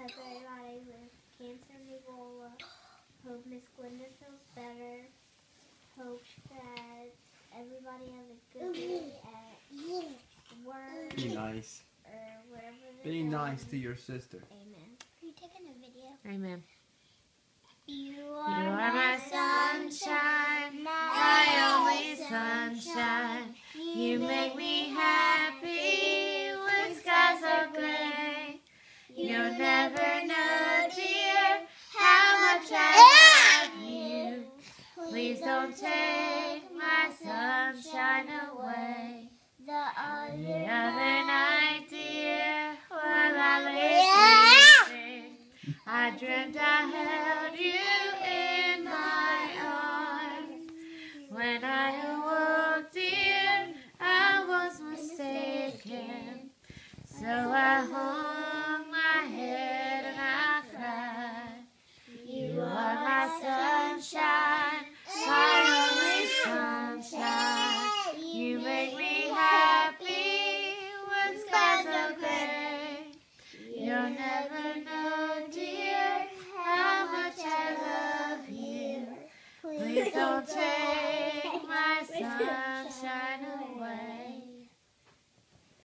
Help everybody with cancer and Ebola. Uh, hope Miss Glenda feels better. Hope that everybody has a good mm-hmm. day at work Be nice. or whatever they're Be nice to your sister. Amen. Are you taking a video? Amen. You You are my sunshine, my only sunshine. You make me happy Please don't take my sunshine away. The The other other night, dear, while I lay sleeping, I dreamt I held you in my arms. When I awoke, dear, I was mistaken. So I Please don't take my sunshine away.